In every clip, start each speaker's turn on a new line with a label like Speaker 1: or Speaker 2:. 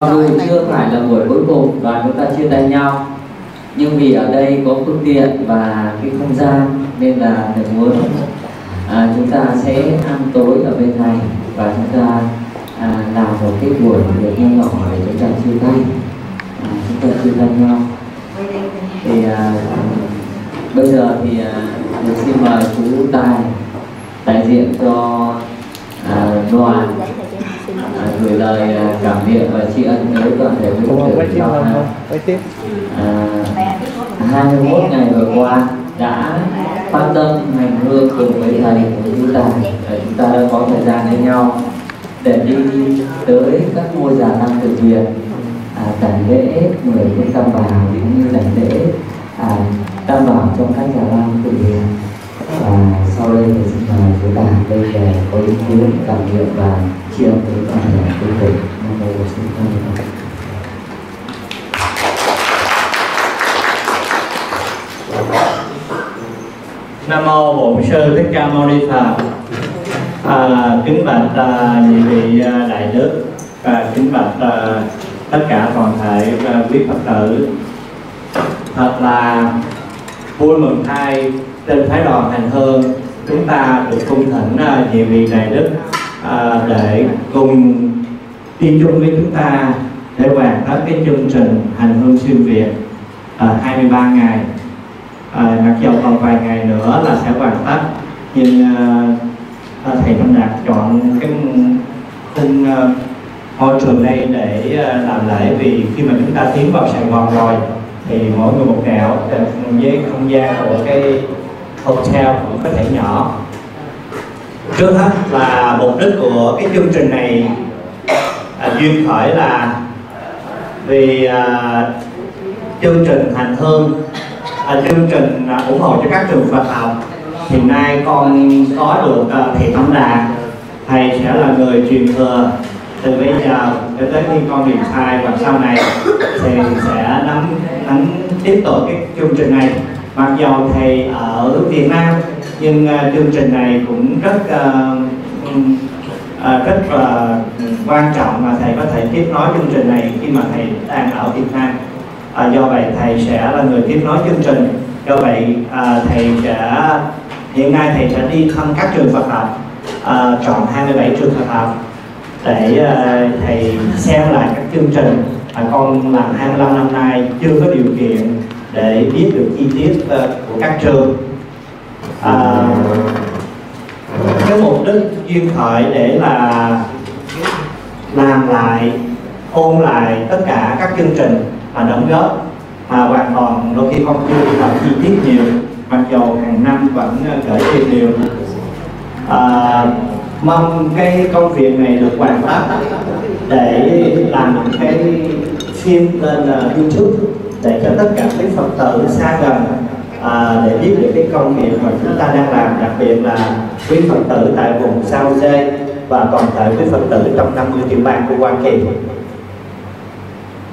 Speaker 1: dù chưa phải là buổi cuối cùng đoàn chúng ta chia tay nhau nhưng vì ở đây có phương tiện và cái không gian nên là thầy muốn à, chúng ta sẽ ăn tối ở bên này và chúng ta à, làm một cái buổi việc nho nhỏ để chúng ta chia tay. À, chúng ta chia tay nhau. Thì à, bây giờ thì à, mình xin mời chú tài đại diện cho à, đoàn à, gửi lời à, cảm niệm và tri ân tới toàn thể quý vị
Speaker 2: tiếp không, quay tiếp.
Speaker 1: à, 21 ngày vừa qua đã phát tâm hành hương cùng với thầy cùng chúng ta. Để chúng ta đã có thời gian với nhau để đi tới các ngôi già lam tự viện à, đảnh lễ mười cái tam bảo cũng như đảnh lễ à, tam bảo trong các già lam tự viện và sau đây thì xin mời chúng ta đây về có ý kiến cảm nghiệm và chia tới với toàn thể quý nam mô bổn sư thích ca phật
Speaker 3: Nam mô Bổn sư Thích Ca Mâu Ni Phật. À, kính bạch à, nhị vị à, đại đức và kính bạch à, tất cả toàn thể à, quý Phật tử. Thật là vui mừng thay trên phái đoàn hành hương chúng ta được cung thỉnh à, nhị vị đại đức à, để cùng đi chung với chúng ta để hoàn tất cái chương trình hành hương xuyên Việt à, 23 ngày. À, mặc dù còn vài ngày nữa là sẽ hoàn tất nhưng à, à thầy Thanh Đạt chọn cái khung à, trường đây để à, làm lễ. Vì khi mà chúng ta tiến vào Sài Gòn rồi thì mỗi người một nẻo với không gian của cái hotel cũng có thể nhỏ trước hết là mục đích của cái chương trình này à, duyên khởi là vì à, chương trình hành hương à, chương trình à, ủng hộ cho các trường Phật học. Hiện nay con có được à, thầy Thẩm Đà thầy sẽ là người truyền thừa. Từ bây giờ cho tới khi con điểm sai và sau này thì sẽ nắm nắm tiếp tục cái chương trình này. Mặc dù thầy ở Việt Nam nhưng uh, chương trình này cũng rất uh, ừm, à, rất là quan trọng mà thầy có thể tiếp nối chương trình này khi mà thầy đang ở Việt Nam. À, do vậy thầy sẽ là người tiếp nối chương trình. Do vậy à, thầy sẽ hiện nay thầy sẽ đi thăm các trường Phật học à, chọn 27 trường Phật học để à, thầy xem lại các chương trình mà con làm 25 năm nay chưa có điều kiện để biết được chi tiết à, của các trường à, cái mục đích duyên khởi để là làm lại ôn lại tất cả các chương trình mà đóng góp. Mà hoàn toàn đôi khi không chưa làm chi tiết nhiều mặc dù hàng năm vẫn ờ, gửi thêm nhiều. À, mong cái công việc này được hoàn tất để làm một cái phim lên uh, youtube để cho tất cả các phật tử xa gần à, để biết được cái công việc mà chúng ta đang làm đặc biệt là quý phật tử tại vùng sao dê và toàn thể quý phật tử trong 50 tiểu bang của hoa kỳ.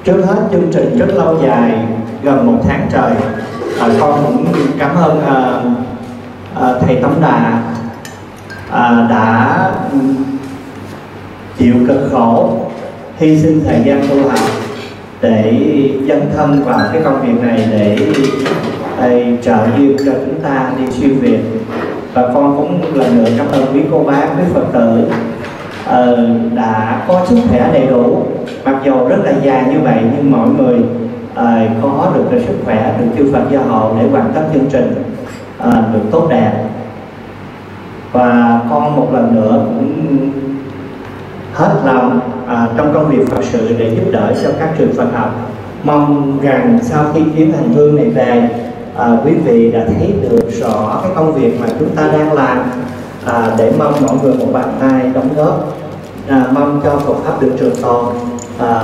Speaker 3: Trước hết chương trình rất lâu dài gần một tháng trời. À, con cũng cảm ơn à, à, thầy tống đà à, đã chịu cực khổ hy sinh thời gian tu học để dấn thân vào cái công việc này để, thầy trợ duyên cho chúng ta đi siêu việt. Và con cũng lần nữa cảm ơn quý cô bác quý phật tử ờ, đã có sức khỏe đầy đủ. Mặc dù rất là dài như vậy nhưng mọi người ờ, có được cái sức khỏe được chư Phật gia hộ để hoàn tất chương trình ờ, được tốt đẹp. Và con một lần nữa cũng hết lòng à, trong công việc Phật sự để giúp đỡ cho các trường Phật học. Mong rằng sau khi chuyến hành hương này về à, quý vị đã thấy được rõ cái công việc mà chúng ta đang làm à, để mong mọi người một bàn tay đóng góp. À, mong cho Phật pháp được trường tồn à,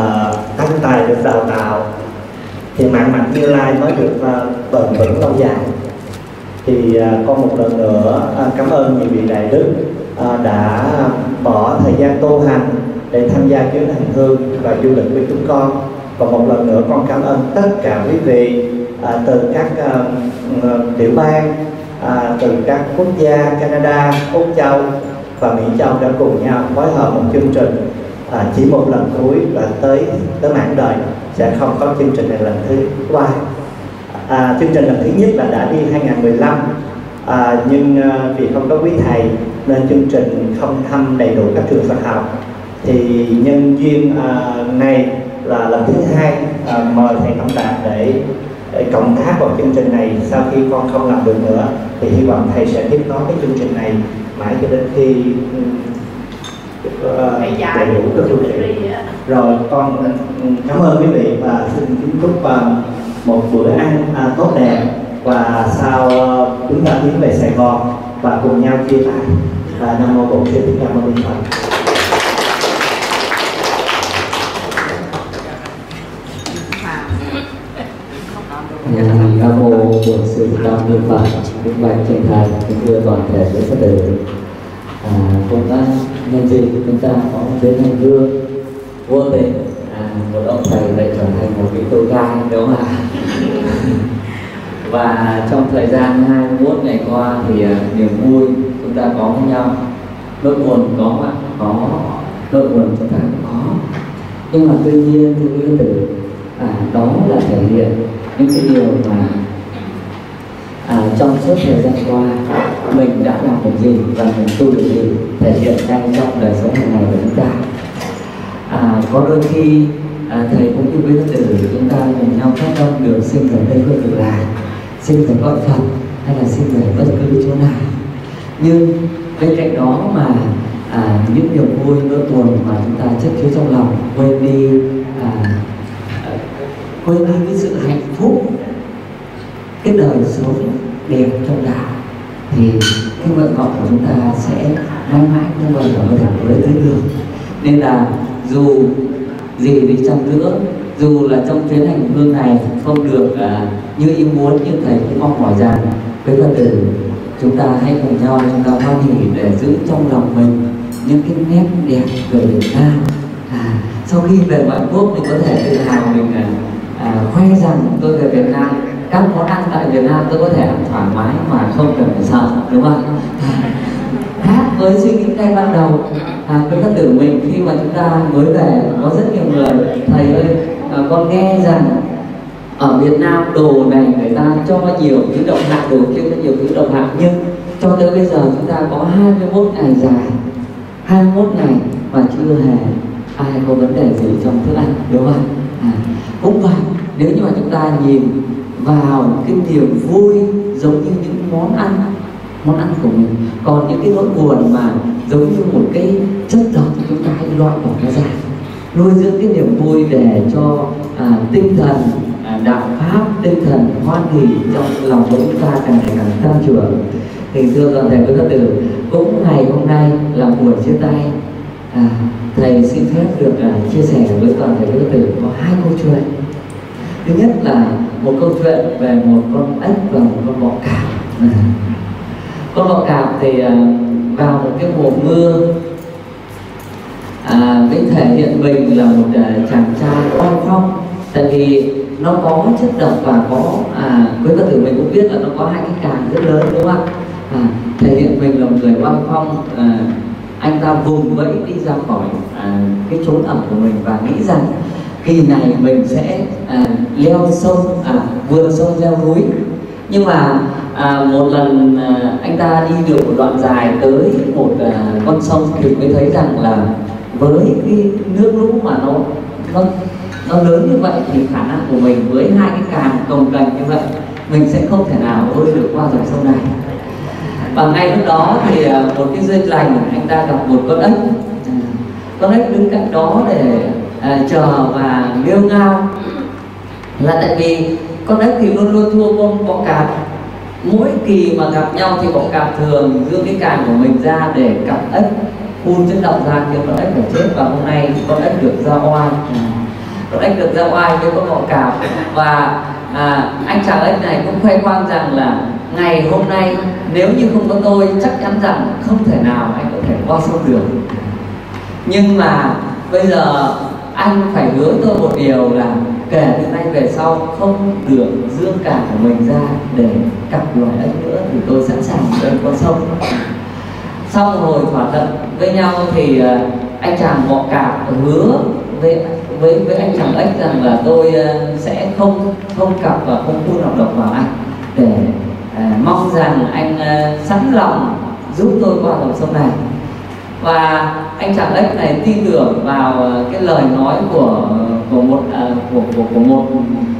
Speaker 3: tăng tài được đào tạo. Thì mạng mạnh như lai mới được à, bền vững lâu dài. Thì à, con một lần nữa à, cảm ơn nhiều vị đại đức à, đã bỏ thời gian tu hành để tham gia chuyến hành hương và du lịch với chúng con. Và một lần nữa con cảm ơn tất cả quý vị à, từ các à, tiểu bang à, từ các quốc gia Canada, Úc Châu và Mỹ Châu đã cùng nhau phối hợp một chương trình à, chỉ một lần cuối và tới tới mãn đời sẽ không có chương trình này lần thứ ba. À, chương trình lần thứ nhất là đã đi 2015 à, nhưng à, vì không có quý thầy nên chương trình không thăm đầy đủ các trường Phật học. Thì nhân duyên à, này là lần thứ hai à, mời thầy tổng đạt để, để cộng tác vào chương trình này sau khi con không làm được nữa thì hy vọng thầy sẽ tiếp nối cái chương trình này mãi cho đến khi uh, đầy đủ các chương trình rồi con ừ, cảm ơn quý vị và xin kính chúc uh, một bữa ăn uh, tốt đẹp. Và sau uh, chúng ta tiến về Sài Gòn và cùng nhau chia tay. Và nam mô bổn sư thích ca mâu ni phật
Speaker 1: Dạ, Nam mô Bổn Sư Ca Mâu Ni Phật. Kính bạch chân thành, kính thưa toàn thể quý Phật tử. À, công tác nhân dịp chúng ta có đến hành hương vô tình à, một ông thầy lại trở thành một cái tôi gai đúng không ạ? Và trong thời gian 21 ngày qua thì à, niềm vui chúng ta có với nhau, nỗi buồn có không ạ? Có, nỗi buồn chúng ta cũng có. Nhưng mà tuy nhiên thì quý tử à, đó là thể hiện những cái điều mà à, trong suốt thời gian qua mình đã làm được gì và mình tu được gì thể hiện ngay trong đời sống hàng ngày của chúng ta. À, có đôi khi à, thầy cũng như quý phật tử chúng ta cùng nhau phát tâm được sinh về đây phương cực là sinh về gọi phật hay là sinh về bất cứ chỗ nào. Nhưng bên cạnh đó mà à, những niềm vui nỗi buồn mà chúng ta chất chứa trong lòng quên đi à, quên đi cái sự hạnh phúc cái đời sống đẹp trong đạo thì cái nguyện vọng của chúng ta sẽ mãi mãi không bao giờ có thể với tới được. Nên là dù gì đi chăng nữa dù là trong chuyến hành hương này không được à, như ý muốn nhưng thầy cũng mong mỏi rằng với phật tử chúng ta hãy cùng nhau chúng ta hoan hỷ để giữ trong lòng mình những cái nét đẹp về Việt Nam. À, sau khi về ngoại quốc mình có thể tự hào mình là khoe rằng tôi về Việt Nam các món ăn tại Việt Nam tôi có thể ăn thoải mái mà không cần phải sợ đúng không? Khác với suy nghĩ ngay ban đầu à, với các tử mình khi mà chúng ta mới về có rất nhiều người thầy ơi à, con nghe rằng ở Việt Nam đồ này người ta cho nhiều thứ độc hại đồ kia có nhiều thứ độc hại nhưng cho tới bây giờ chúng ta có 21 ngày dài 21 ngày mà chưa hề ai có vấn đề gì trong thức ăn đúng không à, cũng vậy nếu như mà chúng ta nhìn vào cái niềm vui giống như những món ăn món ăn của mình còn những cái nỗi buồn mà giống như một cái chất độc thì chúng ta hãy loại bỏ nó ra. Nuôi dưỡng cái niềm vui để cho à, tinh thần à, đạo pháp tinh thần hoan hỷ trong lòng của chúng ta càng ngày càng tăng trưởng. Thì thưa toàn thể quý phật tử cũng ngày hôm nay là buổi chia tay. À, thầy xin phép được à, chia sẻ với toàn thể quý phật tử có hai câu chuyện thứ nhất là một câu chuyện về một con ếch và một con bọ cạp. Con bọ cạp thì à, vào một cái mùa mưa à, mới thể hiện mình là một à, chàng trai oai phong. Tại vì nó có chất độc và có à, quý phật tử mình cũng biết là nó có hai cái càng rất lớn đúng không ạ? À, thể hiện mình là một người oai phong à, anh ta vùng vẫy đi ra khỏi à, cái chốn ẩm của mình và nghĩ rằng kỳ này mình sẽ à, leo sông à, vượt sông leo núi. Nhưng mà à, một lần à, anh ta đi được một đoạn dài tới một à, con sông thì mới thấy rằng là với cái nước lũ mà nó nó nó lớn như vậy thì khả năng của mình với hai cái càng cồng cành như vậy mình sẽ không thể nào bơi được qua dòng sông này. Và ngay lúc đó thì à, một cái dây lành anh ta gặp một con ếch. Con ếch đứng cạnh đó để à, chờ và nghêu ngao. Là tại vì con ếch thì luôn luôn thua con bọ cạp. Mỗi kỳ mà gặp nhau thì bọ cạp thường đưa cái càng của mình ra để cặp ếch phun chất độc ra khiến con ếch phải chết. Và hôm nay con ếch được ra oai. Con ếch được ra oai với con bọ cạp. Và à, anh chàng ếch này cũng khoe khoang rằng là ngày hôm nay nếu như không có tôi chắc chắn rằng không thể nào anh có thể qua sông được. Nhưng mà bây giờ anh phải hứa tôi một điều là kể từ nay về sau không được dương cả của mình ra để cặp loài ếch nữa thì tôi sẵn sàng lên con sông. Sau hồi thỏa thuận với nhau thì ờ, anh chàng họ cảm hứa với với với anh chàng ếch rằng là tôi ờ, sẽ không không cặp và không buôn nọc độc vào anh để à, mong rằng anh à, sẵn lòng giúp tôi qua dòng sông này và anh chàng ếch này tin tưởng vào ờ, cái lời nói của của một ờ, của, của của một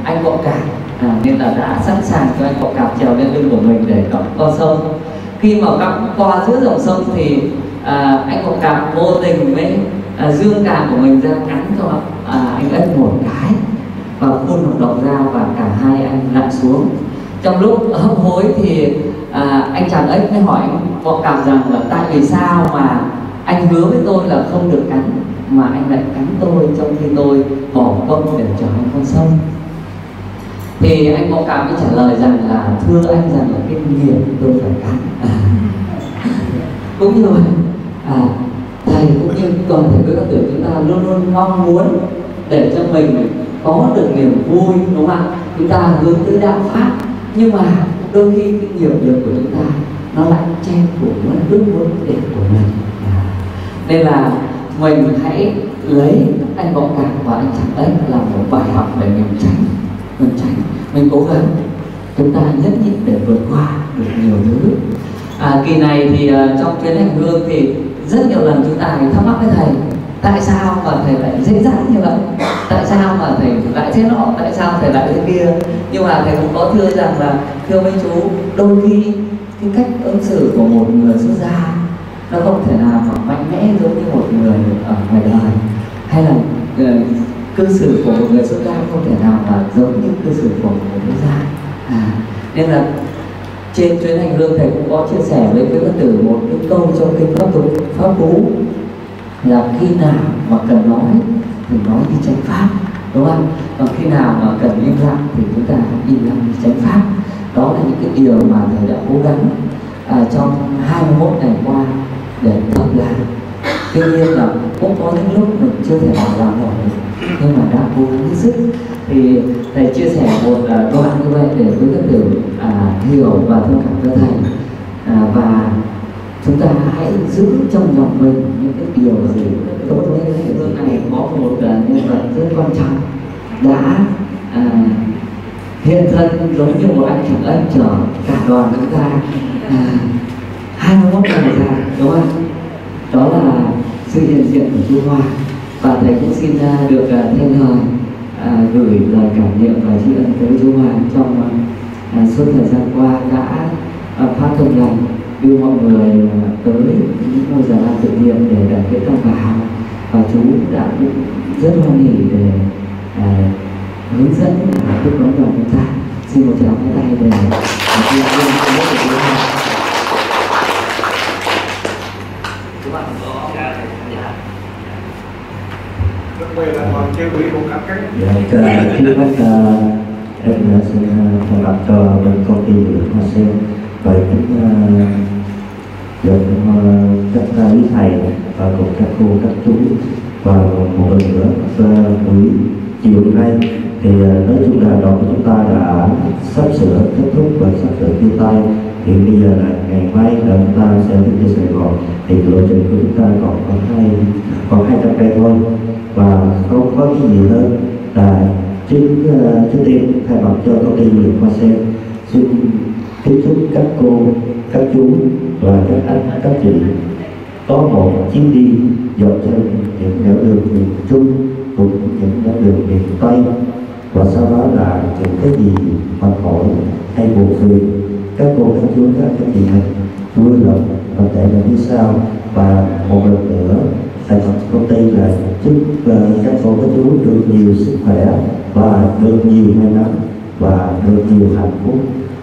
Speaker 1: anh cộng cả à, nên là đã sẵn sàng cho anh cộng cảm trèo lên lưng của mình để cõng con sông. Khi mà cõng qua giữa dòng sông thì à, anh cộng cảm vô tình với à, dương càng của mình ra cắn cho à, anh ếch một cái. Và phun một độc ra và cả hai anh lặn xuống. Trong lúc hấp hối thì à, anh chàng ếch mới hỏi anh cộng cảm rằng là tại vì sao mà anh hứa với tôi là không được cắn mà anh lại cắn tôi trong khi tôi bỏ công để trở thành con sông thì anh có cảm mới trả lời rằng là thưa anh rằng là cái nghiệp tôi phải cắn à. cũng như vậy à, thầy cũng như toàn thể với các tử chúng ta luôn luôn mong muốn để cho mình có được niềm vui đúng không ạ chúng ta hướng tới đạo pháp nhưng mà đôi khi cái nghiệp lực của chúng ta nó lại che phủ mất ước muốn đẹp của mình nên là mình hãy lấy anh vọng cảm và anh chẳng ấy là một bài học để mình tránh mình tránh mình cố gắng. Chúng ta nhất nhịn để vượt qua được nhiều thứ. À, kỳ này thì uh, trong chuyến hành hương thì rất nhiều lần chúng ta thắc mắc với thầy tại sao mà thầy lại dễ dãi như vậy? Tại sao mà thầy lại thế nọ? Tại sao thầy lại thế kia? Nhưng mà thầy cũng có thưa rằng là thưa mấy chú đôi khi cái cách ứng xử của một người xuất gia nó không thể nào mà mạnh mẽ giống như một người ở ngoài đời. Hay là uh, cư xử của một người xuất gia không thể nào mà giống như cư xử của một người xuất gia. À, nên là trên chuyến hành hương thầy cũng có chia sẻ với quý phật tử một cái câu trong kinh pháp tục pháp cú là khi nào mà cần nói thì nói đi tránh pháp đúng không? Còn khi nào mà cần im lặng thì chúng ta im lặng đi tránh pháp. Đó là những cái điều mà thầy đã cố gắng à, trong 21 ngày qua để tập làm tuy nhiên là cũng có những lúc mình chưa thể nào làm nổi nhưng mà đã cố gắng hết sức. Thì thầy chia sẻ một à, đoạn như vậy để quý các tử à, hiểu và thông cảm cho thầy. À, và chúng ta hãy giữ trong lòng mình những cái điều gì tốt nhất. cái hương này có một à, nhân vật rất quan trọng đã à, hiện thân giống như một anh chàng ân chở cả đoàn chúng ta. À, 21 ngày dài đúng không? Đó là sự hiện diện của chú Hoa. Và thầy cũng xin à, được à, thêm thay lời à, gửi lời cảm niệm và tri ân tới chú Hoa trong suốt thời gian qua đã phát công lành đưa mọi người tới những ngôi già lan tự nhiên để đặt lễ tam bảo và chú đã rất hoan hỉ để à, hướng dẫn và tiếp đón đoàn chúng ta xin một tràng tay để tuyên dương.
Speaker 2: Quay lại còn chơi
Speaker 4: dạ, quỷ à, em xin à, cho bên công ty du lịch Hoa Sen. Và kính các quý thầy và cùng các cô, các chú và một lần nữa. Buổi chiều nay thì à, nói chung là đoàn của chúng ta đã sắp sửa kết thúc và sắp sửa chia tay thì bây giờ là ngày mai là chúng ta sẽ đi tới Sài Gòn. Thì lộ trình của chúng ta còn có hai còn hai trăm cây thôi. Và không có cái gì hơn là trước uh, trước tiên thay mặt cho công ty du lịch Hoa Sen xin kính chúc các cô các chú và các anh các chị có một chuyến đi dọc theo những nẻo đường miền Trung cũng những nẻo đường miền Tây. Và sau đó là những cái gì mệt mỏi hay buồn phiền các cô các chú các các chị mình vui lòng và tại là phía sau. Và một lần nữa tại công ty là chúc uh, các cô các chú được nhiều sức khỏe và được nhiều may mắn và được nhiều hạnh phúc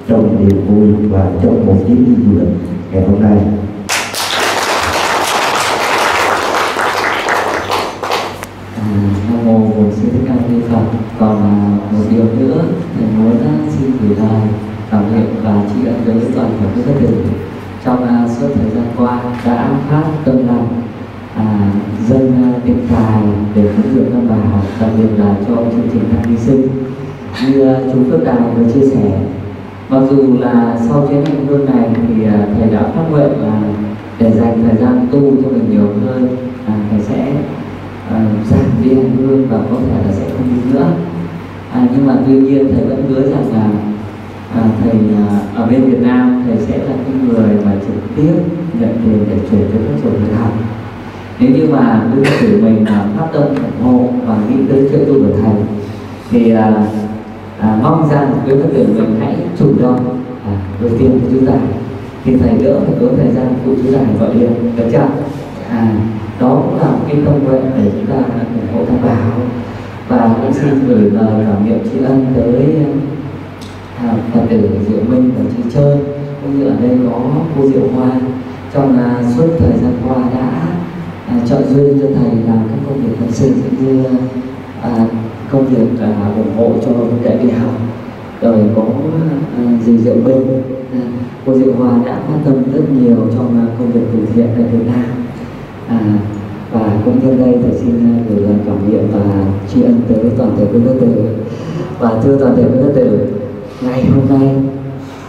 Speaker 4: trong niềm vui và trong một chuyến đi du lịch ngày hôm nay.
Speaker 1: Nam mô bổn sư thích ca mâu ni phật. Còn à, một điều nữa thì muốn xin gửi lời cảm niệm và tri ân với toàn thể quý phật tử trong uh, suốt thời gian qua đã phát tâm lòng à, dân à, uh, tiền tài để cứu được các bà đặc biệt là cho chương trình tăng hy sinh. Như uh, chú Phước đào vừa chia sẻ mặc dù là sau chuyến hành hương này thì uh, thầy đã phát nguyện là để dành thời gian tu cho mình nhiều hơn à, thầy sẽ giảm đi hành hương và có thể là sẽ không đi nữa. À, nhưng mà tuy nhiên thầy vẫn hứa rằng là Ờ, à, thầy ở bên Việt Nam thầy sẽ là cái người mà trực tiếp nhận tiền để chuyển cho các chùa thực học. Nếu như mà quý cử mình là phát tâm ủng hộ và nghĩ tới trợ tu của thầy thì à, à, mong rằng quý phật tử mình hãy chủ động à, đầu tiên của chú giải. Thì thầy đỡ phải tốn thời gian của chú giải gọi điện được chưa? À, đó cũng là một cái công nguyện để chúng ta ủng hộ tham bảo và cũng xin gửi lời cảm niệm tri ân tới à, phật tử diệu minh và chị chơi cũng như ở đây có cô diệu hoa. Trong à, suốt thời gian qua đã à, chọn duyên cho thầy làm các công việc phật sự cũng như à, công việc à, ủng hộ cho đại đi học. Rồi có à, dì diệu minh à, cô diệu hoa đã quan tâm rất nhiều trong à, công việc từ thiện tại việt nam. À, và cũng nhân đây thầy xin à, gửi lời cảm niệm và tri ân tới toàn thể quý phật tử. Và thưa toàn thể quý phật tử ngày hôm nay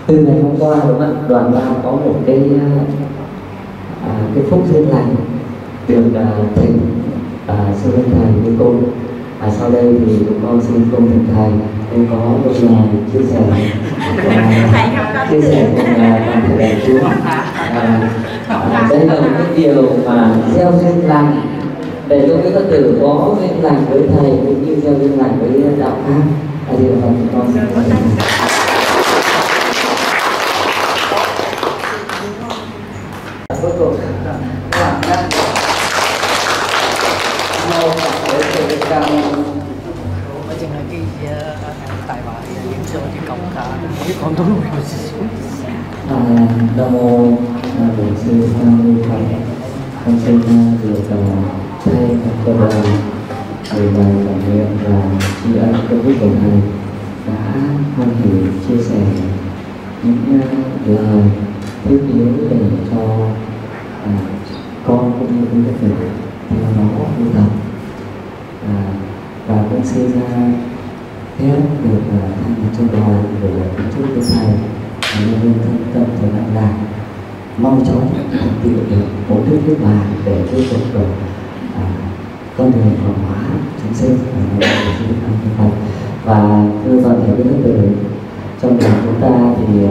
Speaker 1: từ ngày hôm qua đúng không đoàn ba có một cái à, à, cái phúc duyên lành được à, thỉnh à, sư huynh thầy với cô à, sau đây thì chúng con xin cung thỉnh thầy. Em có một lời chia sẻ. Và chia sẻ cùng toàn thể đại chúng à, à, đây là một cái điều mà gieo duyên lành. Để cho quý phật tử có duyên lành với thầy cũng như gieo duyên lành với đạo pháp à, thì là chúng con xin cảm ơn cuối cùng mô Phật để cao
Speaker 5: ở trên là cái thì cộng cả những con đúng rồi
Speaker 1: nam mô à, bổn sư nam mô phật con xin được thay mặt cho đoàn gửi lời cảm niệm và tri ân công đức của thầy đã hoan hỉ chia sẻ những ờ, lời thiết yếu để cho à, con cũng như quý phật tử theo đó tu tập. À, và cũng sinh ra phép được à, thay mặt cho đoàn để kính chúc với thầy và nhân viên thân tâm thời gian lạc mong chóng thành tựu được bốn đức nước bà để tiếp tục được à, con đường hàng hóa chúng sinh và nói về sự an Phật và thưa toàn thể các phật tử trong đời chúng ta thì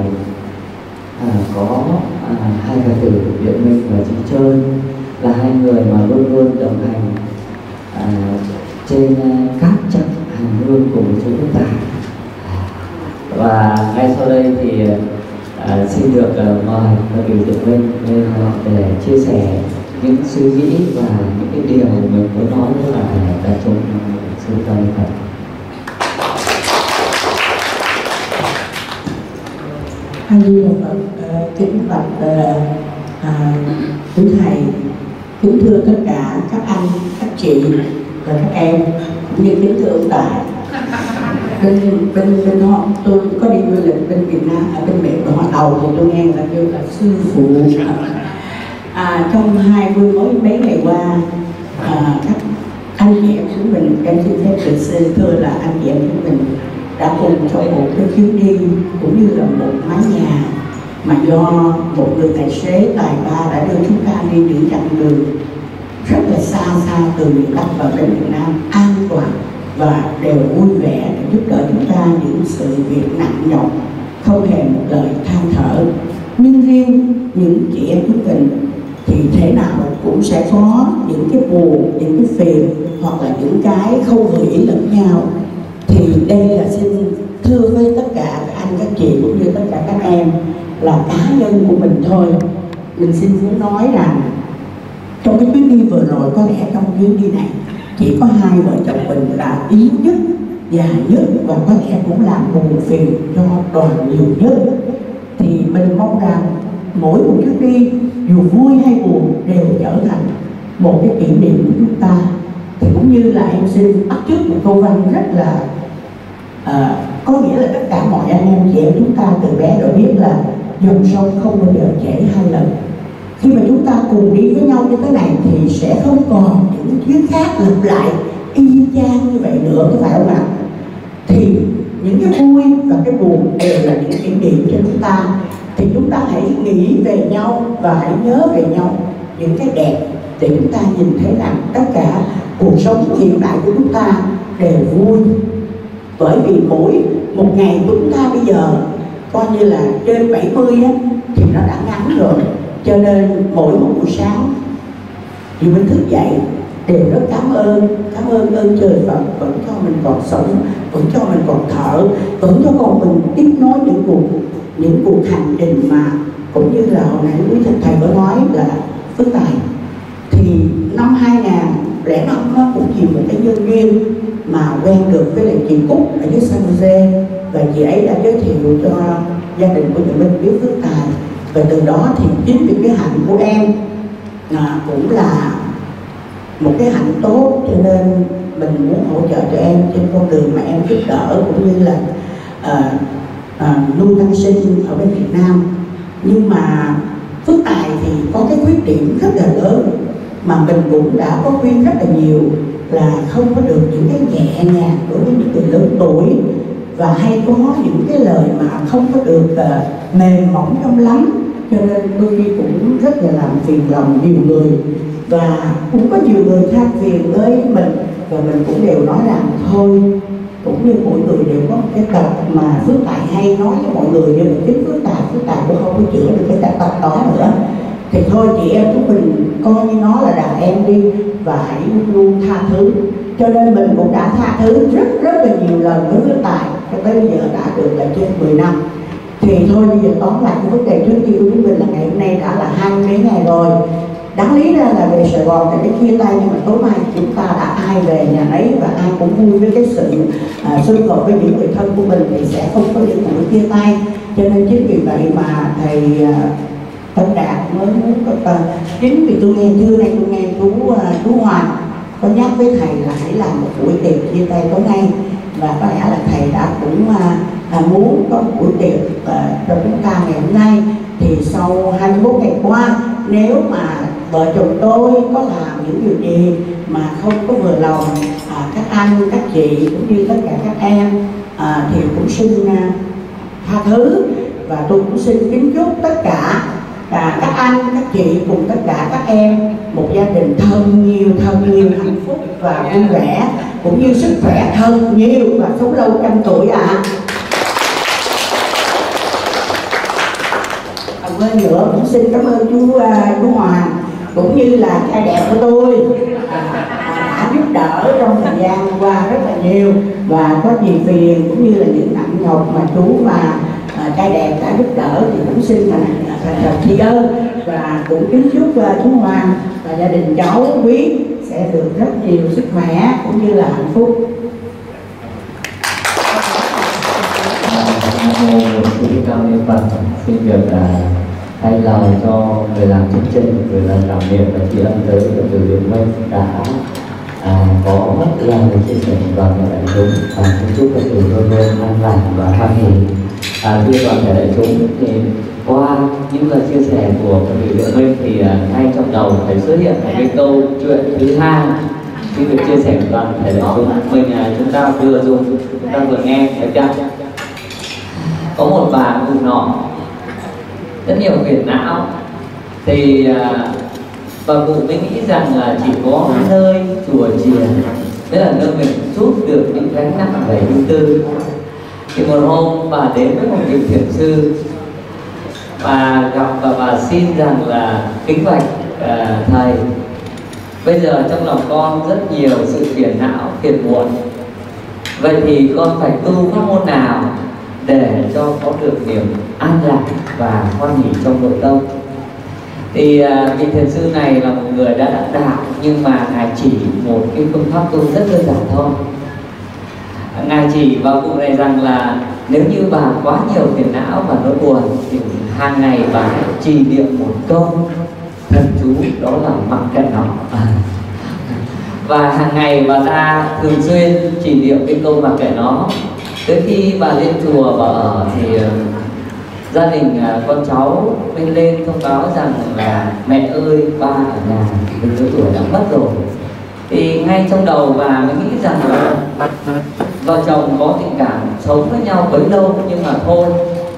Speaker 1: à, có à, hai phật tử Điện Minh và Chị chơi là hai người mà luôn luôn đồng hành à, trên à, các chặng hành hương cùng với chúng ta. Và ngay sau đây thì à, xin được à, mời các biểu tượng Minh lên để chia sẻ những suy nghĩ và những cái điều mình muốn nói với là đại chúng sư tâm thật
Speaker 6: A Di Đà Phật, kính bạch ờ, à, quý thầy, kính thưa tất cả các anh, các chị và các em, cũng như kính thưa ông Đại. Bên bên bên họ tôi có đi du lịch bên Việt Nam ở bên Mỹ và họ đầu thì tôi nghe là kêu là sư phụ. À, trong hai mươi mấy mấy ngày qua à, các anh chị em chúng mình em xin phép được xin thưa là anh chị em chúng mình đã cùng trong một cái chuyến đi cũng như là một mái nhà. Mà do một người tài xế tài ba đã đưa chúng ta đi những chặng đường rất là xa xa từ miền Bắc vào đến Việt Nam an toàn và đều vui vẻ để giúp đỡ chúng ta những sự việc nặng nhọc không hề một lời than thở. Nhưng riêng những chị em của mình thì thế nào cũng sẽ có những cái buồn, những cái phiền hoặc là những cái không vừa ý lẫn nhau. Thì đây là xin thưa với tất cả các anh, các chị cũng như tất cả các em là cá nhân của mình thôi. Mình xin muốn nói rằng trong cái chuyến đi vừa rồi có lẽ trong chuyến đi này chỉ có hai vợ chồng mình là ý nhất dài nhất và có lẽ cũng là buồn phiền cho đoàn nhiều nhất. Thì mình mong rằng mỗi một chuyến đi dù vui hay buồn đều trở thành một cái kỷ niệm của chúng ta. Thì cũng như là em xin bắt trước một câu văn rất là à, có nghĩa là tất cả mọi anh em chị em chúng ta từ bé đã biết là dòng sông không bao giờ chảy hai lần. Khi mà chúng ta cùng đi với nhau như thế này thì sẽ không còn những chuyến khác lặp lại y chang như vậy nữa có phải không ạ? Thì những cái vui và cái buồn đều là những kỷ niệm cho chúng ta thì chúng ta hãy nghĩ về nhau và hãy nhớ về nhau. Những cái đẹp để chúng ta nhìn thấy rằng tất cả cuộc sống hiện đại của chúng ta đều vui. Bởi vì mỗi một ngày của chúng ta bây giờ coi như là trên 70 á, thì nó đã ngắn rồi. Cho nên mỗi một buổi sáng thì mình thức dậy đều rất cảm ơn. Cảm ơn ơn trời Phật vẫn cho mình còn sống vẫn cho mình còn thở vẫn cho con mình tiếp nối những cuộc những cuộc hành trình mà cũng như là hồi nãy quý thầy có nói là phước tài. Thì năm 2005 nó cũng vì một cái nhân duyên mà quen được với lại chị Cúc ở dưới San Jose. Và chị ấy đã giới thiệu cho gia đình của chị mình biết phước tài. Và từ đó thì chính vì cái hạnh của em à, cũng là một cái hạnh tốt cho nên mình muốn hỗ trợ cho em trên con đường mà em giúp đỡ cũng như là à, à, nuôi tăng sinh ở bên Việt Nam. Nhưng mà phước tài thì có cái khuyết điểm rất là lớn mà mình cũng đã có khuyên rất là nhiều là không có được những cái nhẹ nhàng đối với những người lớn tuổi và hay có những cái lời mà không có được uh, mềm mỏng trong lắm. Cho nên đôi khi cũng rất là làm phiền lòng nhiều người và cũng có nhiều người than phiền với mình và mình cũng đều nói rằng thôi cũng như mỗi người đều có một cái tật mà phước tài hay nói với mọi người, nhưng mà chính phước tài phước tài cũng không có chữa được cái tật đó nữa. Thì thôi chị em, chúng mình coi như nó là đàn em đi và hãy luôn tha thứ. Cho nên mình cũng đã tha thứ rất rất là nhiều lần với phước tài, cho tới bây giờ đã được là trên 10 năm. Thì thôi, bây giờ tóm lại cái vấn đề trước kia của chúng mình là ngày hôm nay đã là hai mấy ngày rồi đáng lý ra là về Sài Gòn thì cái chia tay nhưng mà tối mai chúng ta đã ai về nhà ấy và ai cũng vui với cái sự à, xung hợp với những người thân của mình thì sẽ không có những buổi chia tay. Cho nên chính vì vậy mà thầy à, Tân Đạt mới muốn có à, chính vì tôi nghe trưa nay tôi nghe chú à, chú Hoàng có nhắc với thầy là hãy làm một buổi tiệc chia tay tối nay và có lẽ là thầy đã cũng à, à, muốn có một buổi tiệc à, cho chúng ta ngày hôm nay. Thì sau 21 ngày qua nếu mà vợ chồng tôi có làm những điều gì mà không có vừa lòng à, các anh các chị cũng như tất cả các em à, thì cũng xin à, tha thứ và tôi cũng xin kính chúc tất cả à, các anh các chị cùng tất cả các em một gia đình thân nhiều thân nhiều hạnh phúc và vui vẻ cũng như sức khỏe thân nhiều và sống lâu trăm tuổi ạ à. à, quên nữa cũng xin cảm ơn chú uh, chú Hoàng cũng như là cha đẹp của tôi. Đã giúp đỡ trong thời gian qua rất là nhiều. Và có nhiều phiền cũng như là những nặng nhọc mà chú và ờ, cha trai đẹp đã giúp đỡ thì cũng xin thành ờ, thành tri ân. Và cũng kính chúc ờ, chú Hoàng và gia đình cháu quý sẽ được rất nhiều sức khỏe cũng như là hạnh phúc.
Speaker 1: Nam mô Sư Cao Niệm Phật xin được uh, thay lời cho người làm chương trình người làm cảm niệm và tri ân tới và từ Việt Minh đã à, có mất lòng chia sẻ đoàn thể đại chúng và kính chúc các từ luôn luôn an lành và hoan hỷ. À, thưa toàn thể đại chúng thì qua những lời chia sẻ của các vị Việt Minh thì à, ngay trong đầu phải xuất hiện một cái câu chuyện thứ hai. Khi được chia sẻ của toàn thể đại chúng. Mình à, chúng ta vừa dùng chúng ta vừa nghe phải chưa? Có một bà cụ nọ rất nhiều phiền não thì à, bà cụ mới nghĩ rằng là chỉ có nơi chùa chiền đấy là nơi mình giúp được những gánh nặng về ưu tư. Thì một hôm bà đến với một vị thiền sư bà gặp và bà xin rằng là kính bạch à, thầy bây giờ trong lòng con rất nhiều sự phiền não phiền muộn. Vậy thì con phải tu pháp môn nào để cho có được niềm an lạc và hoan hỷ trong nội tâm. Thì à, vị thiền sư này là một người đã đắc đạo, nhưng mà ngài chỉ một cái phương pháp tu rất đơn giản thôi. Ngài chỉ vào cụ này rằng là nếu như bà quá nhiều phiền não và nỗi buồn thì hàng ngày bà hãy trì niệm một câu, thần chú, đó là mặc kệ nó và hàng ngày bà ta thường xuyên chỉ niệm cái câu mặc kệ nó tới khi bà lên chùa và ở thì ờ, gia đình ờ, con cháu bên lên thông báo rằng là mẹ ơi ba ở nhà đến lứa tuổi đã mất rồi thì ngay trong đầu bà mới nghĩ rằng là vợ chồng có tình cảm sống với nhau bấy lâu nhưng mà thôi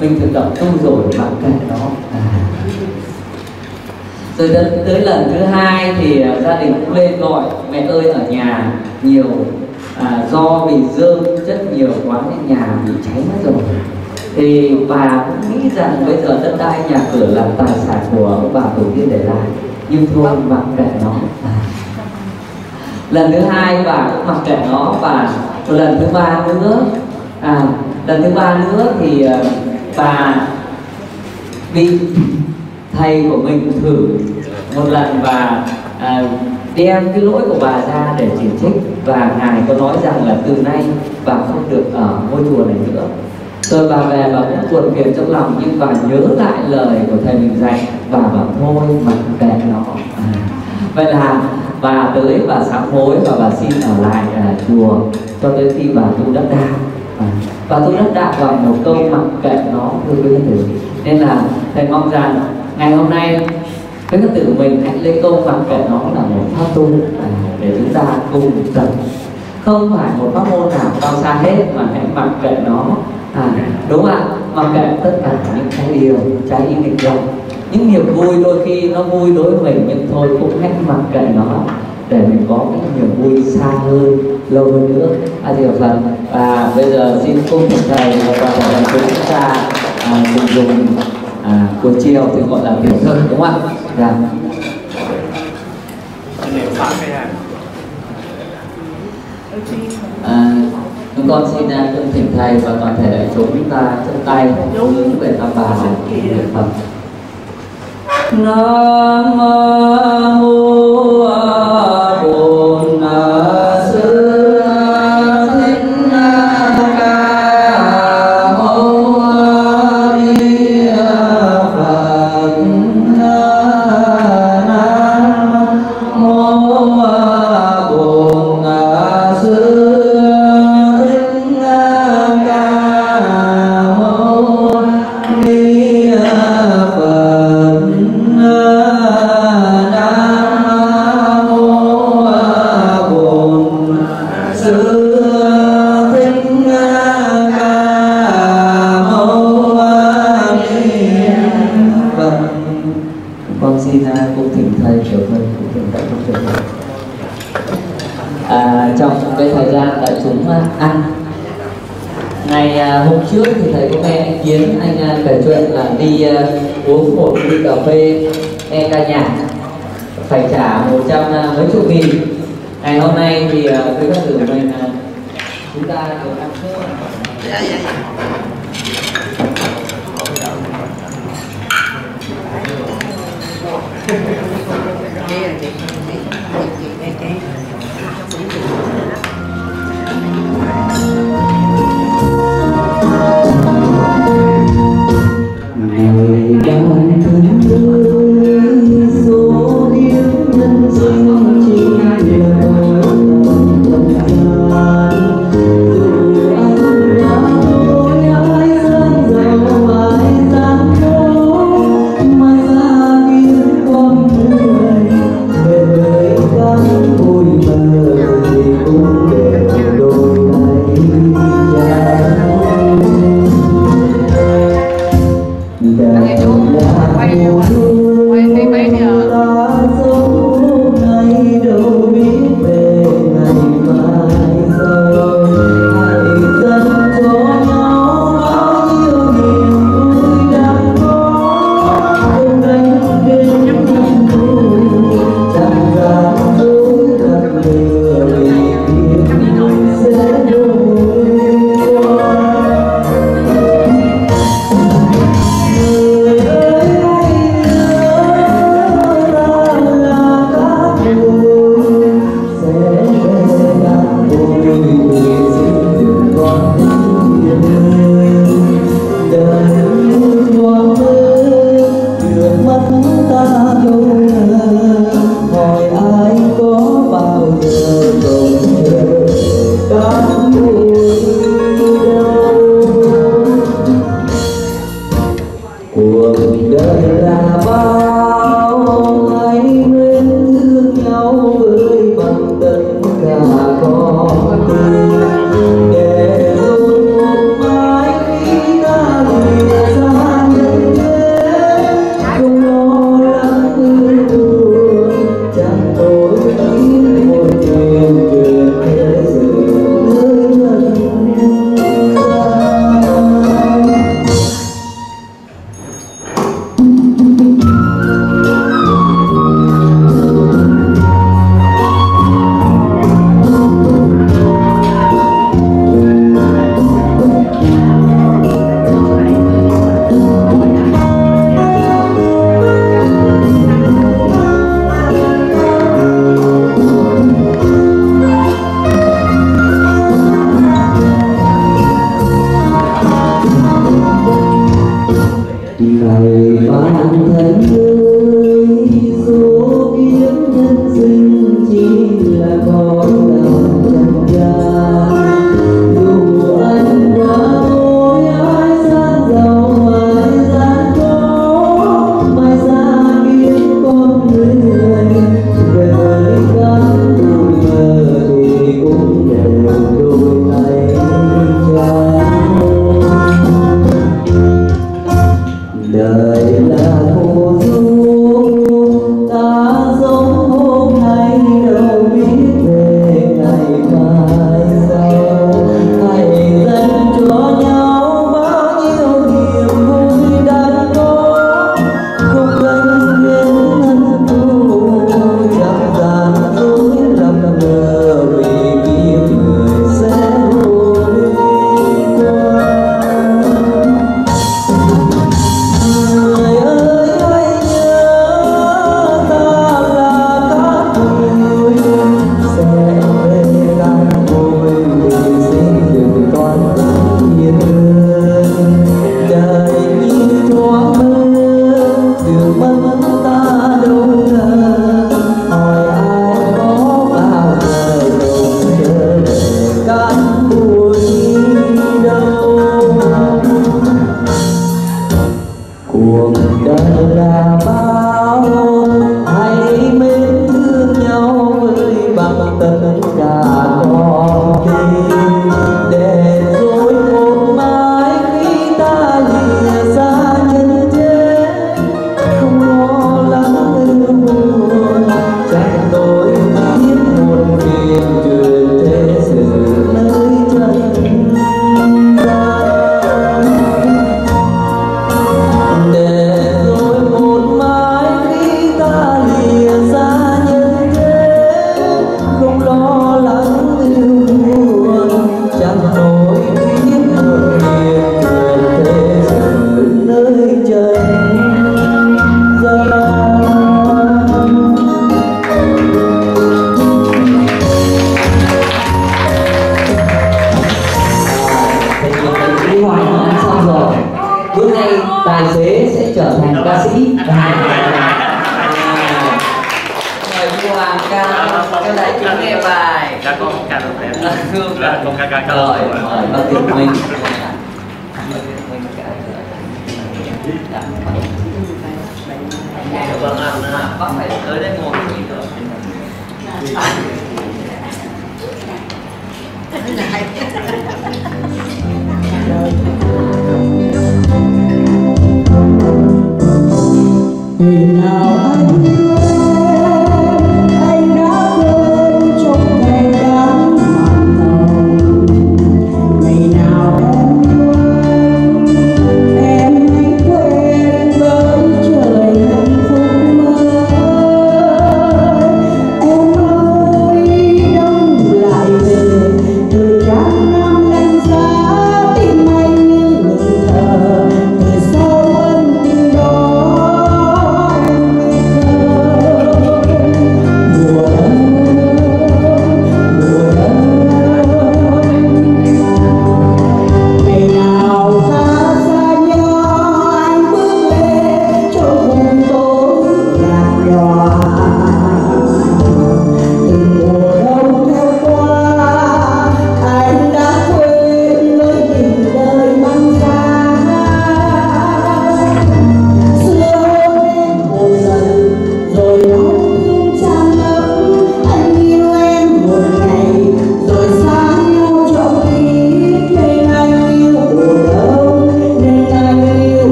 Speaker 1: mình thực động tu rồi mặc kệ nó à. tới tới, tới lần thứ hai thì ờ, gia đình cũng lên gọi mẹ ơi ở nhà nhiều à, do vì dơm rất nhiều quá nên nhà bị cháy mất rồi. Thì bà cũng nghĩ rằng bây giờ đất đai nhà cửa là tài sản của ông bà tổ tiên để lại. Nhưng thôi mặc kệ nó. À. lần thứ hai bà cũng mặc kệ nó và lần thứ ba nữa. À lần thứ ba nữa thì uh, bà bị thầy của mình thử một lần và à, đem cái lỗi của bà ra để chỉ trích và ngài có nói rằng là từ nay bà không được ở ngôi chùa này nữa rồi bà về bà cũng buồn phiền trong lòng nhưng bà nhớ lại lời của thầy mình dạy bà bảo thôi mặc kệ nó à. vậy là bà tới bà sám hối và bà xin ở lại à, chùa cho tới khi bà tu đất đạo à. và tu đất đạo bằng một câu mặc kệ nó thưa quý vị nên là thầy mong rằng ngày hôm nay với là tự mình hãy lấy câu mặc kệ nó là một pháp tu à, để chúng ta cùng tập. Không phải một pháp môn nào cao xa hết mà hãy mặc kệ nó. À, đúng ạ mặc kệ tất cả những cái điều trái ý nghịch lòng những niềm vui đôi khi nó vui đối với mình nhưng thôi cũng hãy mặc kệ nó để mình có cái niềm vui xa hơn lâu hơn nữa. A di đà phật và bây giờ xin cung thầy và toàn thể chúng ta à, cùng dùng à, của chiều thì gọi là tiểu thơ đúng không ạ? Dạ. À, chúng con xin à, uh, cung thỉnh thầy và toàn thể đại chúng chúng ta chân tay hướng về tam bà niệm phật nam mô bổn con xin à, uh, cung thỉnh thầy trở mình cung thỉnh đại chúng trưởng à, trong cái thời gian đại chúng uh, ăn ngày à, hôm trước thì thầy có nghe anh kiến anh kể chuyện là đi uống một ly cà phê nghe ca nhạc phải trả một trăm mấy chục nghìn. Ngày hôm nay thì với các tử mình chúng ta được ăn cơm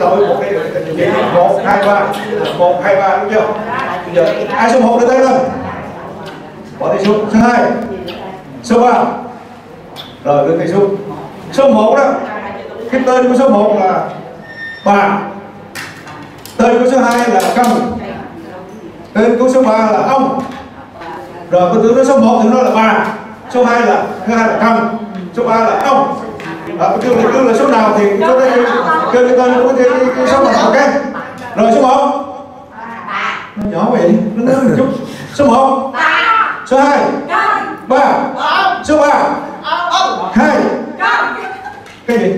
Speaker 2: đội một cái một hai ba một hai ba đúng chưa? Bây giờ ai số một đưa tay lên bỏ tay xuống. Số hai. Số ba. Rồi đưa tay xuống. Số một đó. Cái tên của số một là bà tên của số hai là công tên của số ba là ông. Rồi cái tướng số một thì nó là bà số hai là thứ hai là công số ba là ông à, kêu là kêu là số nào thì số đây kêu, cái tên của cái, cái, cái số nào ok? Rồi số một. Nhỏ vậy nó lớn một chút. Số một. Số hai. Ba. Số ba. Hai. Cái gì?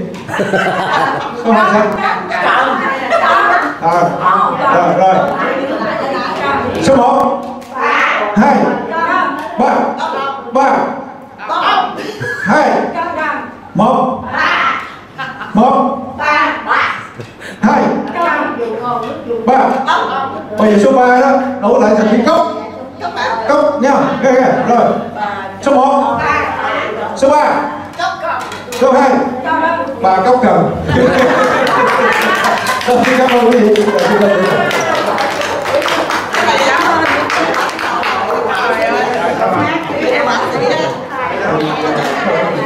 Speaker 2: Số hai sao à rồi rồi. Số một. Hai. Ba. Ba. Hai một. Một. Hai. Ba. Bây giờ số ba đó đổi lại thành cái cốc cốc nha. Nghe nghe. Rồi. Số một. Số ba. Số hai. Ba cốc cần. Rồi, xin cảm ơn quý vị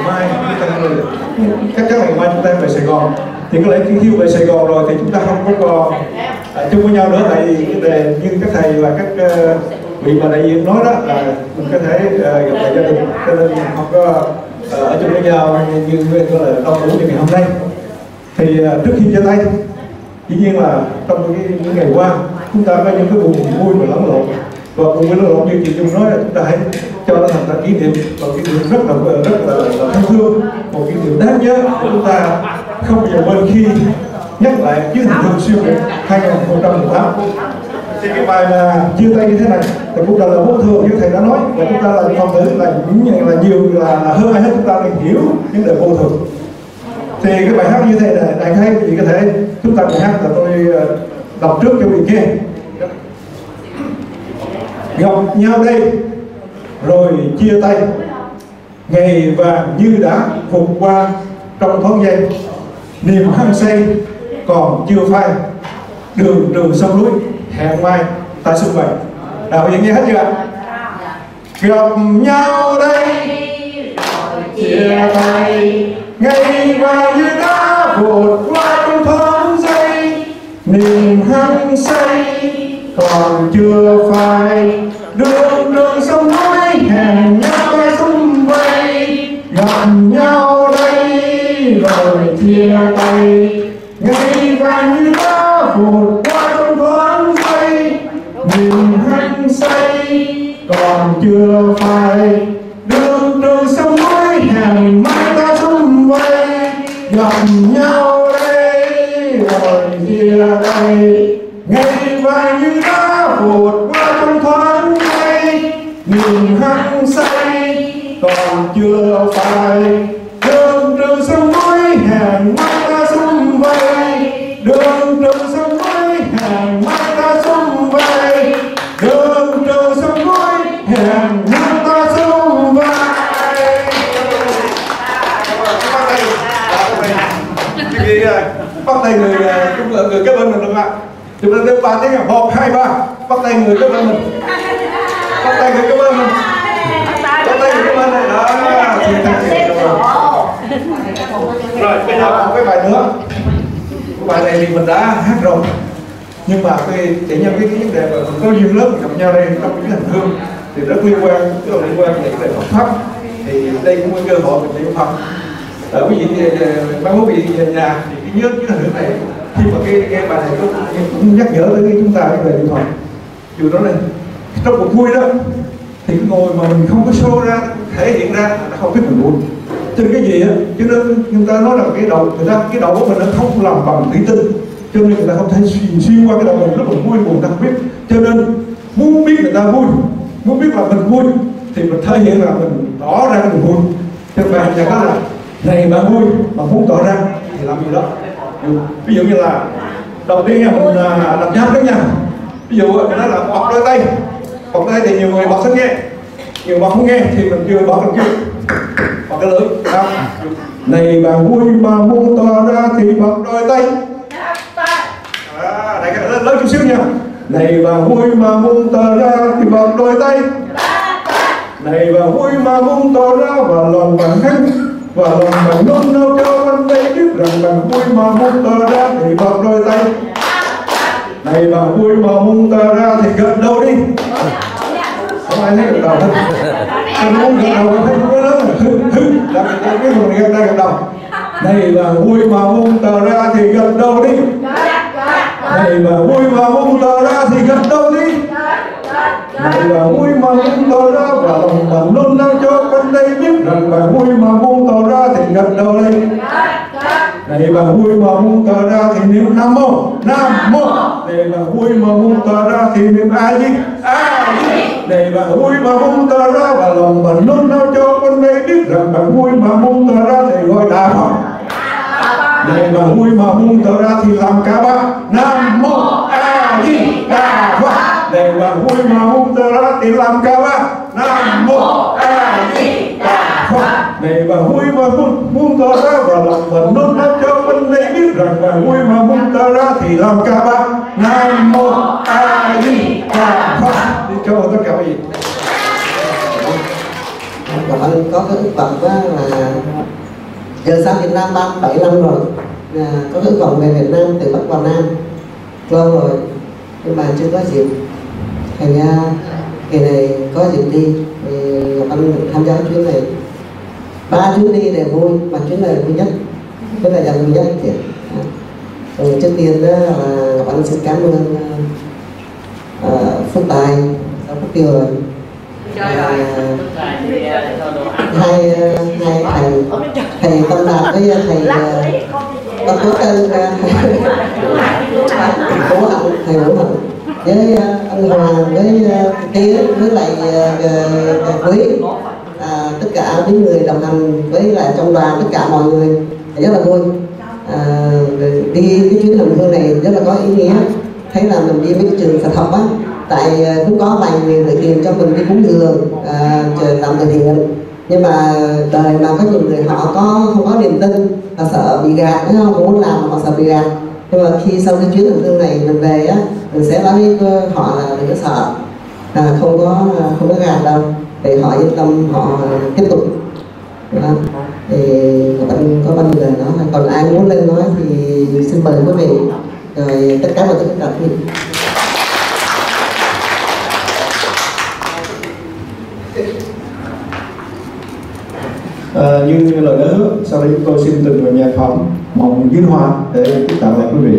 Speaker 2: mai chúng ta chắc chắn ngày mai chúng ta về Sài Gòn. Thì có lẽ khi khi về Sài Gòn rồi thì chúng ta không có còn à, chung với nhau nữa tại vì cái đề như các thầy và các uh, vị mà đại diện nói đó là mình có thể uh, gặp lại gia đình. Cho nên không có uh, ở chung với nhau như như là đông đủ như ngày hôm nay. Thì uh, trước khi chia tay dĩ nhiên là trong cái, những ngày qua chúng ta có những cái buồn vui và lẫn lộn và cùng với lẫn lộn như chị Dung nói là chúng ta hãy cho nó thành kỷ niệm một kỷ niệm rất là rất là, là thân thương một kỷ niệm đáng nhớ của chúng ta không bao giờ quên khi nhắc lại chiến hành thường siêu việt 2018 thì cái bài mà chia tay như thế này thì cũng là vô thường như thầy đã nói và chúng ta là phong tử là những là nhiều là hơn ai hết chúng ta nên hiểu những lời vô thường thì cái bài hát như thế này đại khái quý có thể chúng ta bài hát là tôi ờ, đọc trước cho vị kia gặp nhau đây, rồi chia tay. Ngày vàng như đã vụt qua trong thoáng giây niềm hăng say còn chưa phai. Đường đường sông núi, hẹn mai ta xuân vầy đạo diễn nghe hết chưa ạ? Gặp nhau đây. Rồi chia tay. Ngày vàng như đã vụt qua trong thoáng giây niềm hăng say còn chưa phai đường đường sông núi hẹn nhau ra xung vầy. Gặp nhau đây, rồi chia tay. Ngày vàng như đã vụt qua trong thoáng giây, nhìn hanh say. Còn chưa phai đường đường sông núi hẹn mai ta xung vầy. Gặp nhau đây, rồi chia tay một qua trong thoáng ngay nhìn hăng say còn chưa phai đường trường sông núi hàng mắt ta sung vầy đường trường sông núi hàng mắt ta sung vầy đường trường sông núi hàng mắt ta sung vầy Bắt tay người, ờ, người, người, người kết bên mình đúng không ạ? Chúng ta đưa ba tiếng à, hộp hai ba bắt tay người các bạn mình. Bắt tay người các bạn mình. Bắt tay người các bạn này. Đó thì ta sẽ rồi. Bây giờ một cái bài nữa. Cái bài này thì mình đã hát rồi. Nhưng mà cái chỉ nhân cái, cái vấn đề mà mình có duyên lớp gặp nhau đây trong những hành hương. Thì rất liên quan rất là liên quan đến cái Phật pháp thì đây cũng là cơ hội mình niệm Phật. Ở quý vị ờ, mấy quý vị về nhà thì cái nhớ cái hình này khi mà cái cái bài này cũng, cũng nhắc nhở tới chúng ta về niệm Phật dù đó là trong cuộc vui đó, thì cái ngồi mà mình không có show ra, thể hiện ra là không biết mình vui. Trên cái gì á, cho nên người ta nói là cái đầu người ta cái đầu của mình nó không làm bằng thủy tinh. Cho nên người ta không thể xuyên xuyên qua cái đầu mình rất là vui buồn ta không biết cho nên muốn biết người ta vui, muốn biết là mình vui, thì mình thể hiện là mình tỏ ra cái mình vui. Cho nên bài nhà đó là, này mà vui mà muốn tỏ ra thì làm gì đó. Ví dụ như là, đầu tiên nha, mình à, làm giáp đó nha ví dụ mình nói là bọc đôi tay. Bọc đôi tay thì nhiều người bọc rất nghe. Nhiều bọc không nghe thì mình chưa bọc được chưa bọc cái lưỡi không? Này bà vui mà muốn to ra thì bọc đôi tay. À, này cái lớn, lớn chút xíu nha. Này bà vui mà muốn to ra thì bọc đôi tay. Này bà vui mà muốn to ra và lòng bằng hát và lòng bằng nôn nao cho anh đây biết rằng bà vui mà muốn to ra thì bọc đôi tay này bà vui mà mong ta ra thì gật đầu đi. Không ai thấy gật đầu hết anh muốn gật đầu thấy không có lớn hư hư là cái cái người gật đây gật đầu. Này bà vui mà mong ta ra thì gật đầu đi. Này bà vui mà mong ta ra thì gật đầu đi. Này bà vui mà mong ta ra và lòng bạn luôn đang cho bên đây biết rằng bà vui mà mong ta ra thì gật đầu đi này bà vui mà muốn tỏ ra thì niệm nam mô nam mô. Này bà vui mà muốn tỏ ra thì niệm a di a di này bà vui mà muốn tỏ ra và lòng bà nôn nao cho con đây biết rằng bà vui mà muốn tỏ ra thì gọi đà phật. Này bà vui mà muốn tỏ ra thì làm cả ba, nam mô a di đà phật. Này bà vui mà muốn tỏ ra thì làm cả ba, nam mô a di đà phật. Này bà vui mà muốn muốn ra và lòng bà nôn nao bà vui mà muốn tỏ ra thì làm cả ba nam mô a di đà phật. Đi cho tất cả quý vị.
Speaker 7: Anh có cái ước vọng á là giờ sang Việt Nam 37 năm rồi. À, có cái ước vọng về Việt Nam từ Bắc vào Nam. Lâu rồi nhưng mà chưa có dịp. Thành ra kỳ này có dịp đi thì Anh được tham gia chuyến này. Ba chuyến đi đều vui mà chuyến này là vui nhất. Chuyến này là vui nhất thì rồi trước tiên đó là Ngọc Anh xin cảm ơn uh, Phúc Tài. Phúc Tiêu rồi? À, hai hai thầy thầy tâm đạt với thầy tâm cố tân cố hạnh thầy vũ hạnh. Với anh hoàng với kia với lại quý. À, tất cả những người đồng hành với lại trong đoàn tất cả mọi người. Rất là vui à, đi cái chuyến hành hương này rất là có ý nghĩa. Thấy là mình đi với trường Phật học á tại ờ, cũng có vài người tự tiền cho mình đi cúng dường à, làm từ thiện nhưng mà đời mà có nhiều người họ có không có niềm tin và sợ bị gạt đúng không? Muốn làm mà họ sợ bị gạt. Nhưng mà khi sau cái chuyến hành hương này mình về á mình sẽ nói với họ là đừng có sợ. À, không có không có gạt đâu để họ yên tâm họ tiếp tục. Đó thì bạn có bao nhiêu lời nói còn ai muốn lên nói thì xin mời quý vị rồi tất cả mọi thứ đặt quý
Speaker 2: À, như lời đã hứa, sau đây chúng tôi xin từng vào phẩm Mộng Dưới Hoa để tiếp tặng lại quý vị.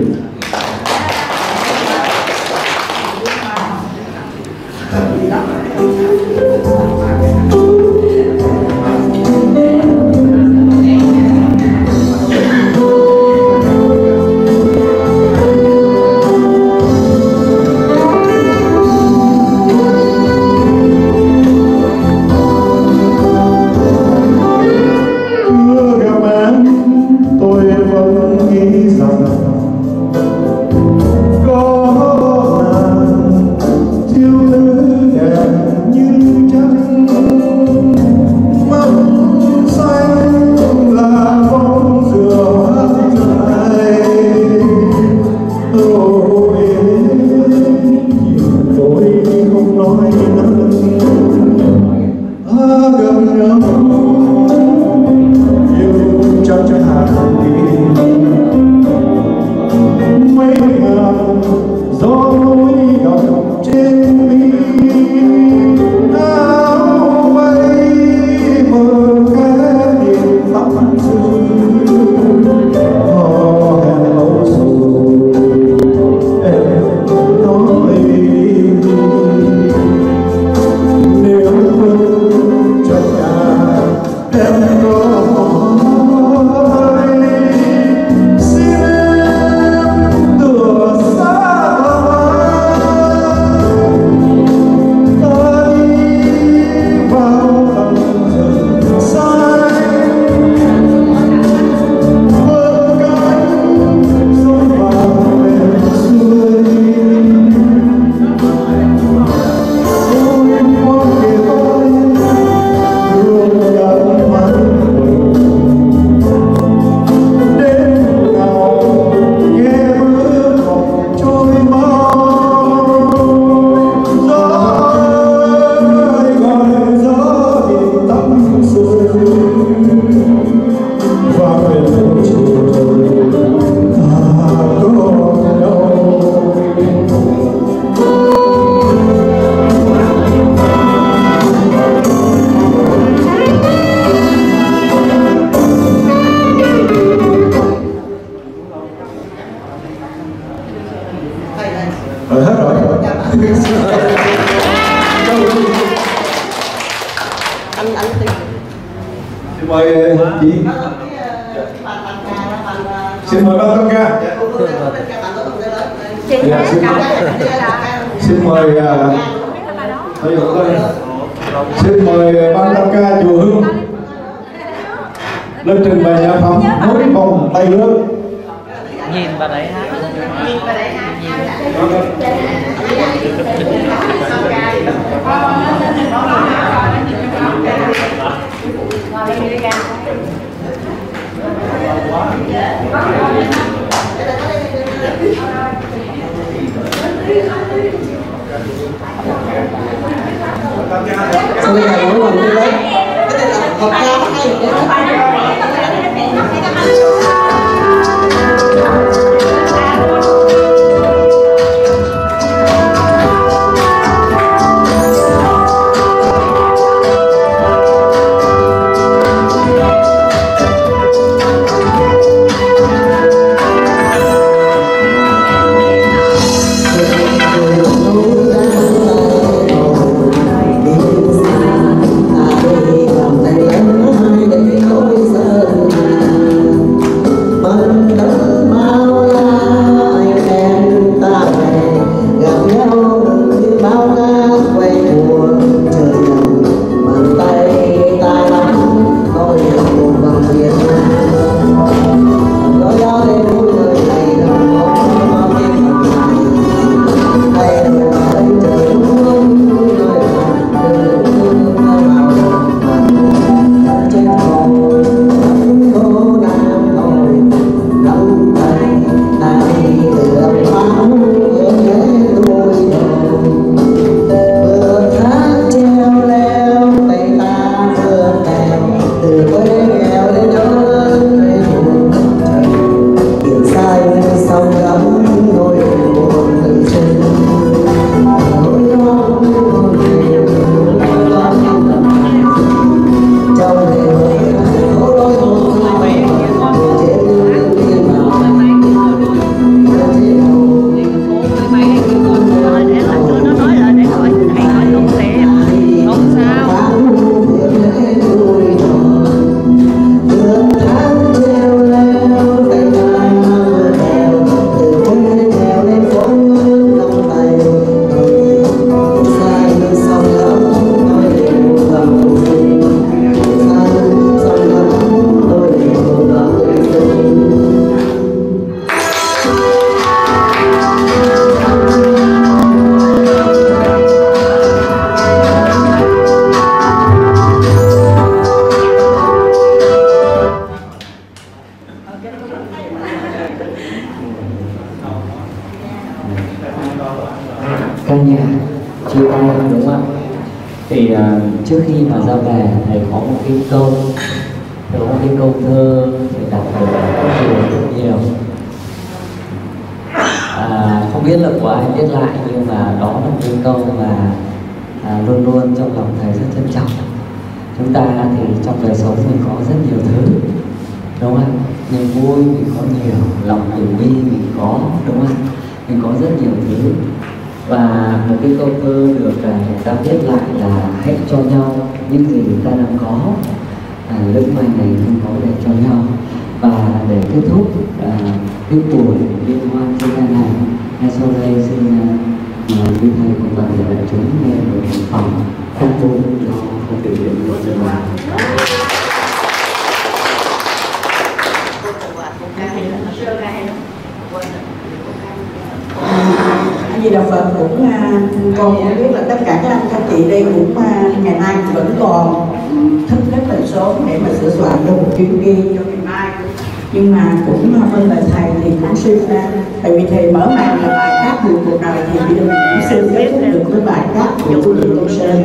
Speaker 1: nhưng mà
Speaker 6: cũng bên lời thầy thì cũng xin ra tại vì thầy mở màn là bài hát của cuộc đời thì bây giờ mình cũng suy kết được với bài hát của chú Lý Công Sơn.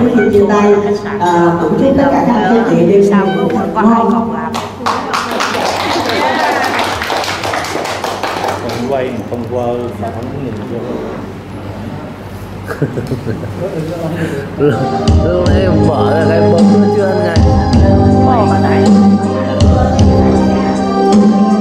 Speaker 6: Trước khi chia tay à, cũng chúc tất cả các anh chị đêm sau cũng ngon
Speaker 3: quay mà không qua mà không nhìn vô.
Speaker 8: Luôn em bỏ ra cái bấm nó chưa ăn ngày
Speaker 5: bỏ mà này
Speaker 9: Thank you.